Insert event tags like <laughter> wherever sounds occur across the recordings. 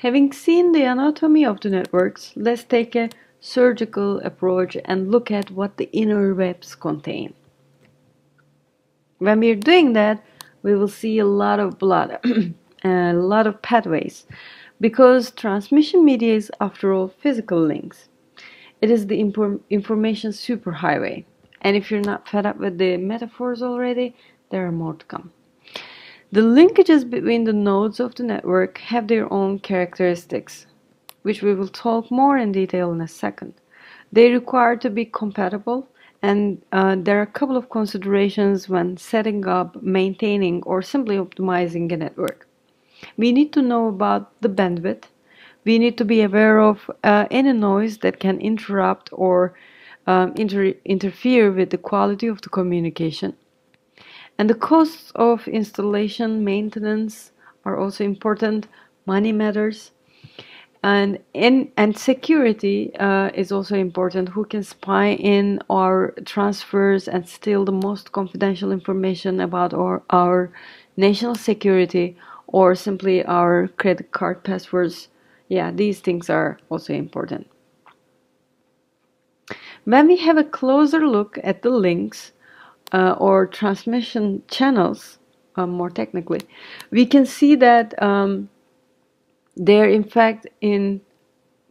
Having seen the anatomy of the networks, let's take a surgical approach and look at what the inner webs contain. When we're doing that, we will see a lot of blood, and <clears throat> a lot of pathways, because transmission media is, after all, physical links. It is the information superhighway. And if you're not fed up with the metaphors already, there are more to come. The linkages between the nodes of the network have their own characteristics, which we will talk more in detail in a second. They require to be compatible, and uh, there are a couple of considerations when setting up, maintaining, or simply optimizing a network. We need to know about the bandwidth. We need to be aware of uh, any noise that can interrupt or um, inter interfere with the quality of the communication. And the costs of installation, maintenance are also important. Money matters. And, in, and security uh, is also important. Who can spy in our transfers and steal the most confidential information about our, our national security or simply our credit card passwords? Yeah, these things are also important. When we have a closer look at the links, uh, or transmission channels, uh, more technically, we can see that um, they're in fact in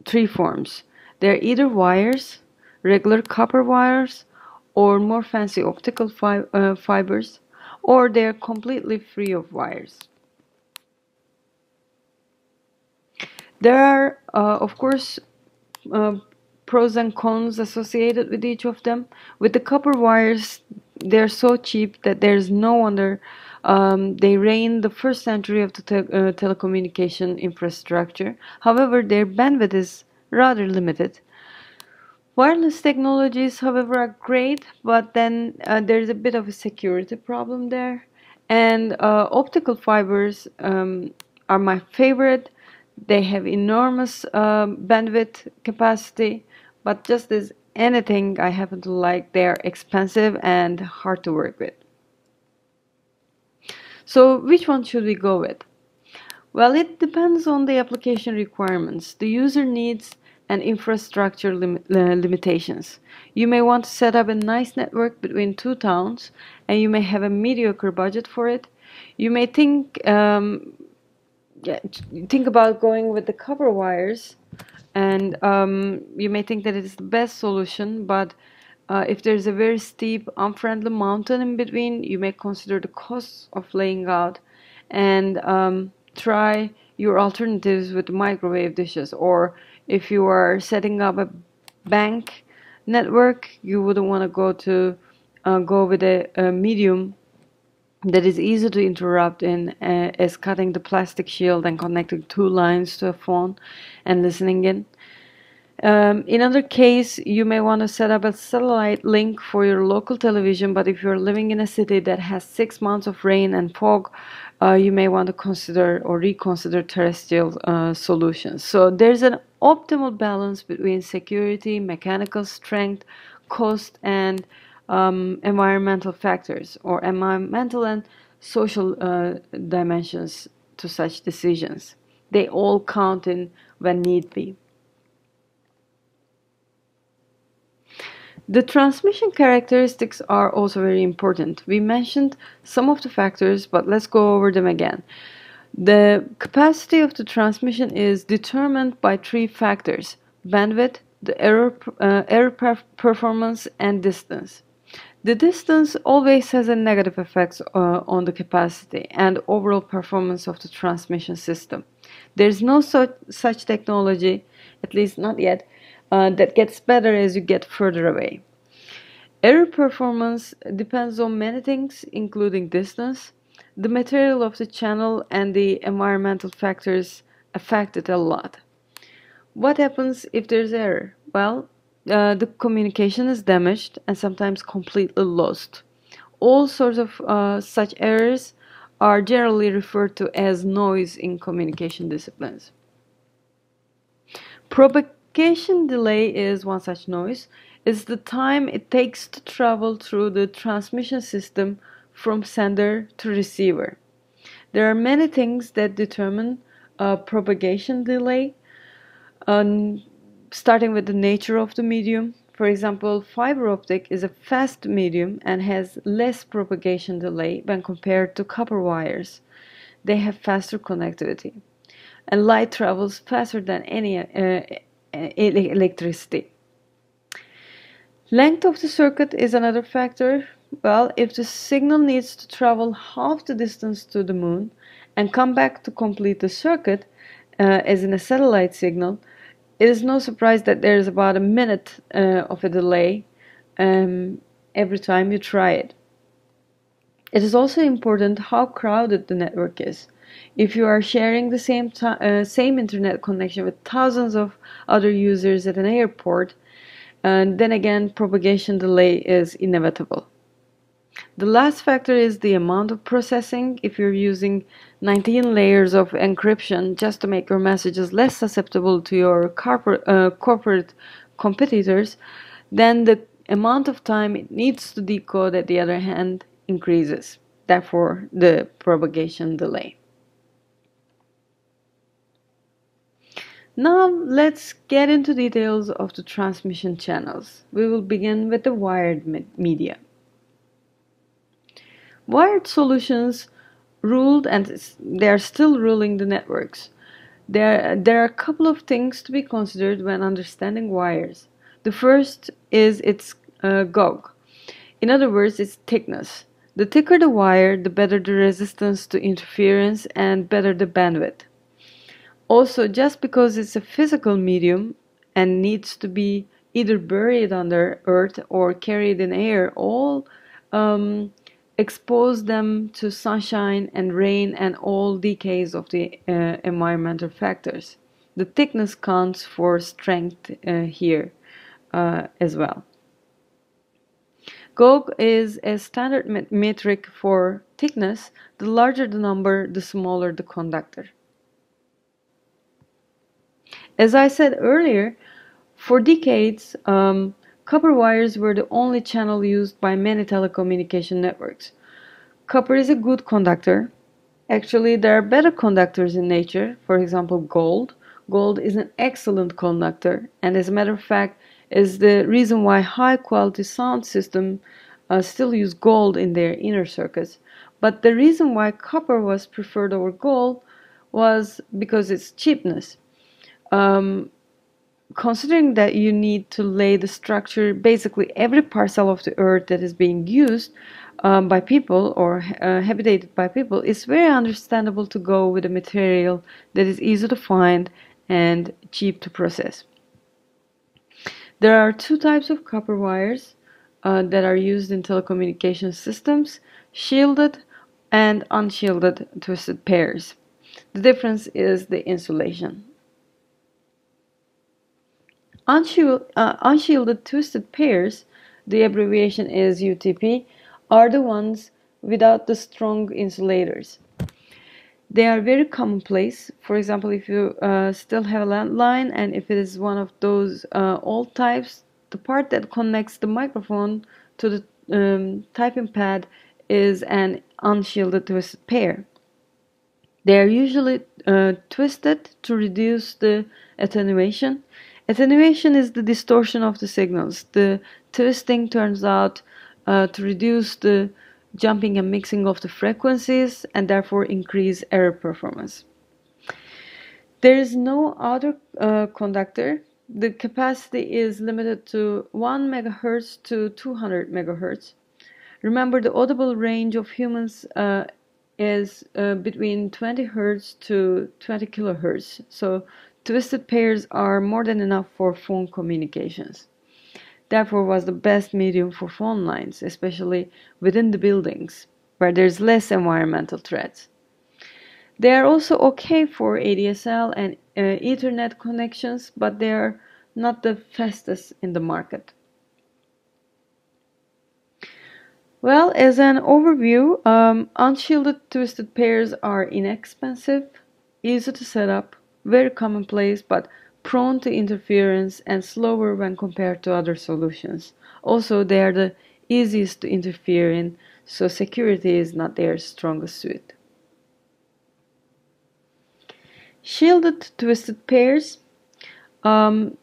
three forms. They're either wires, regular copper wires, or more fancy optical fi uh, fibers, or they're completely free of wires. There are, uh, of course, uh, pros and cons associated with each of them. With the copper wires, they're so cheap that there's no wonder um, they reign the first century of the te uh, telecommunication infrastructure. However, their bandwidth is rather limited. Wireless technologies, however, are great, but then uh, there's a bit of a security problem there. And uh, optical fibers um, are my favorite. They have enormous um, bandwidth capacity, but just as anything I happen to like, they're expensive and hard to work with. So which one should we go with? Well, it depends on the application requirements, the user needs, and infrastructure lim uh, limitations. You may want to set up a nice network between two towns, and you may have a mediocre budget for it. You may think um, yeah, think about going with the copper wires and um, you may think that it is the best solution but uh, if there's a very steep unfriendly mountain in between you may consider the cost of laying out and um, try your alternatives with microwave dishes. Or if you are setting up a bank network you wouldn't want to go to uh, go with a, a, medium that is easy to interrupt in uh, as cutting the plastic shield and connecting two lines to a phone and listening in. Um, in other case, you may want to set up a satellite link for your local television, but if you're living in a city that has six months of rain and fog, uh, you may want to consider or reconsider terrestrial uh, solutions. So there's an optimal balance between security, mechanical strength, cost, and um, environmental factors or environmental and social uh, dimensions to such decisions. They all count in when need be. The transmission characteristics are also very important. We mentioned some of the factors, but let's go over them again. The capacity of the transmission is determined by three factors bandwidth, the error, uh, error performance, and distance. The distance always has a negative effect uh, on the capacity and overall performance of the transmission system. There's no such, such technology, at least not yet, uh, that gets better as you get further away. Error performance depends on many things, including distance, the material of the channel, and the environmental factors affect it a lot. What happens if there's error? Well, uh, the communication is damaged and sometimes completely lost. All sorts of uh, such errors are generally referred to as noise in communication disciplines. Propagation delay is one such noise. It's the time it takes to travel through the transmission system from sender to receiver. There are many things that determine uh, propagation delay, um, starting with the nature of the medium. For example, fiber optic is a fast medium and has less propagation delay when compared to copper wires. They have faster connectivity, and light travels faster than any uh, electricity. Length of the circuit is another factor. Well, if the signal needs to travel half the distance to the moon and come back to complete the circuit, uh, as in a satellite signal, it is no surprise that there is about a minute uh, of a delay um, every time you try it. It is also important how crowded the network is. If you are sharing the same, uh, same internet connection with thousands of other users at an airport, and then again, propagation delay is inevitable. The last factor is the amount of processing. If you're using 19 layers of encryption just to make your messages less susceptible to your corporate, uh, corporate competitors, then the amount of time it needs to decode at the other hand increases. Therefore, the propagation delay. Now let's get into details of the transmission channels. We will begin with the wired media. Wired solutions ruled and they are still ruling the networks. There, there are a couple of things to be considered when understanding wires. The first is its uh, gauge. In other words, its thickness. The thicker the wire, the better the resistance to interference and better the bandwidth. Also, just because it's a physical medium and needs to be either buried under earth or carried in air, all um, expose them to sunshine and rain and all decays of the uh, environmental factors. The thickness counts for strength uh, here uh, as well. Gauge is a standard metric for thickness. The larger the number, the smaller the conductor. As I said earlier, for decades, um, copper wires were the only channel used by many telecommunication networks. Copper is a good conductor. Actually, there are better conductors in nature, for example, gold. Gold is an excellent conductor, and as a matter of fact, is the reason why high quality sound systems uh, still use gold in their inner circuits. But the reason why copper was preferred over gold was because its cheapness um, considering that you need to lay the structure, basically every parcel of the earth that is being used um, by people or uh, habitated by people, it's very understandable to go with a material that is easy to find and cheap to process. There are two types of copper wires uh, that are used in telecommunication systems shielded and unshielded twisted pairs. The difference is the insulation. Unshielded, uh, unshielded twisted pairs, the abbreviation is UTP, are the ones without the strong insulators. They are very commonplace. For example, if you uh, still have a landline and if it is one of those uh, old types, the part that connects the microphone to the um, typing pad is an unshielded twisted pair. They are usually uh, twisted to reduce the attenuation Attenuation is the distortion of the signals. The twisting turns out uh, to reduce the jumping and mixing of the frequencies and therefore increase error performance. There is no outer uh, conductor. The capacity is limited to 1 megahertz to 200 megahertz. Remember, the audible range of humans uh, is uh, between 20 hertz to 20 kilohertz. So Twisted pairs are more than enough for phone communications. Therefore was the best medium for phone lines, especially within the buildings where there's less environmental threats. They are also okay for ADSL and uh, Ethernet connections, but they are not the fastest in the market. Well, as an overview, um, unshielded twisted pairs are inexpensive, easy to set up, very commonplace but prone to interference and slower when compared to other solutions. Also, they are the easiest to interfere in, so security is not their strongest suit. Shielded twisted pairs. Um,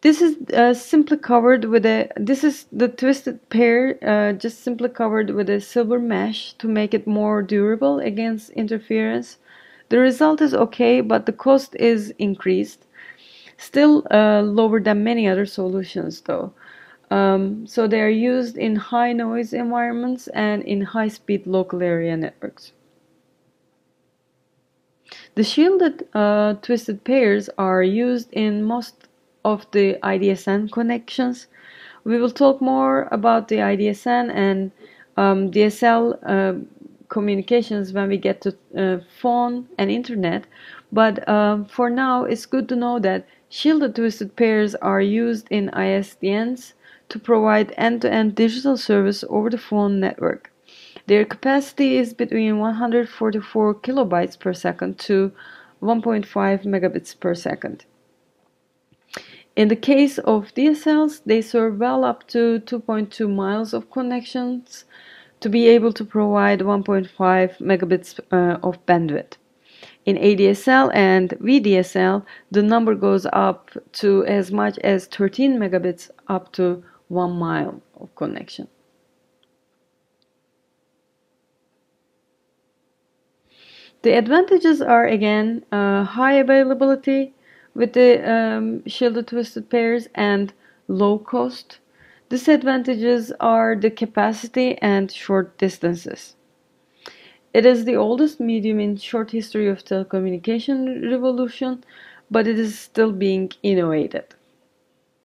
this is uh, simply covered with a this is the twisted pair uh, just simply covered with a silver mesh to make it more durable against interference the result is okay but the cost is increased. Still uh, lower than many other solutions though. Um, so they are used in high noise environments and in high speed local area networks. The shielded uh, twisted pairs are used in most of the IDSN connections. We will talk more about the IDSN and um, DSL uh, communications when we get to uh, phone and internet. But um, for now, it's good to know that shielded twisted pairs are used in ISDNs to provide end-to-end -end digital service over the phone network. Their capacity is between 144 kilobytes per second to 1.5 megabits per second. In the case of DSLs, they serve well up to 2.2 miles of connections to be able to provide 1.5 megabits uh, of bandwidth. In ADSL and VDSL, the number goes up to as much as 13 megabits up to 1 mile of connection. The advantages are again uh, high availability, with the um, shielded twisted pairs and low cost. Disadvantages are the capacity and short distances. It is the oldest medium in short history of telecommunication revolution, but it is still being innovated.